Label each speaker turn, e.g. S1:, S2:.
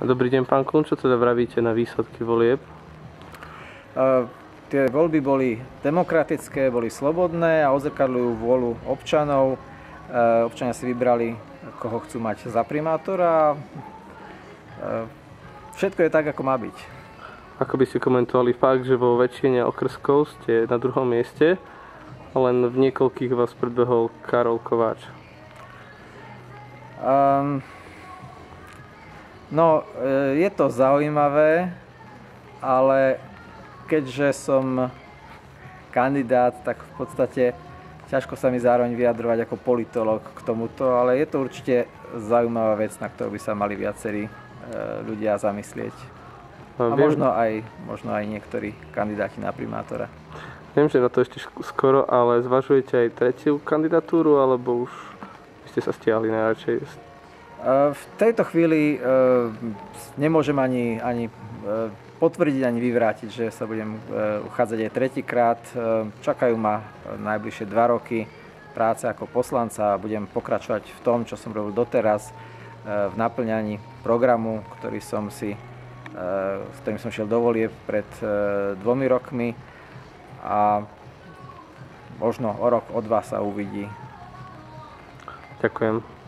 S1: Dobrý deň, pán Kun, čo teda vravíte na výsledky volieb?
S2: Uh, tie voľby boli demokratické, boli slobodné a odzrkadľujú vôľu občanov. Uh, občania si vybrali, koho chcú mať za primátora. Uh, všetko je tak, ako má byť.
S1: Ako by ste komentovali fakt, že vo väčšine okrskov ste na druhom mieste, len v niekoľkých vás predbehol Karol Kováč?
S2: Um, No, e, je to zaujímavé, ale keďže som kandidát, tak v podstate ťažko sa mi zároveň vyjadrovať ako politolog k tomuto, ale je to určite zaujímavá vec, na ktorú by sa mali viacerí e, ľudia zamyslieť. A možno aj, možno aj niektorí kandidáti na primátora.
S1: Viem, že na to ešte skoro, ale zvažujete aj tretiu kandidatúru, alebo už ste sa stiahli najradšej
S2: v tejto chvíli nemôžem ani, ani potvrdiť, ani vyvrátiť, že sa budem uchádzať aj tretíkrát. Čakajú ma najbližšie dva roky práce ako poslanca a budem pokračovať v tom, čo som robil doteraz, v naplňaní programu, ktorý som si, s ktorým som šiel do volie pred dvomi rokmi a možno o rok, o dva sa uvidí.
S1: Ďakujem.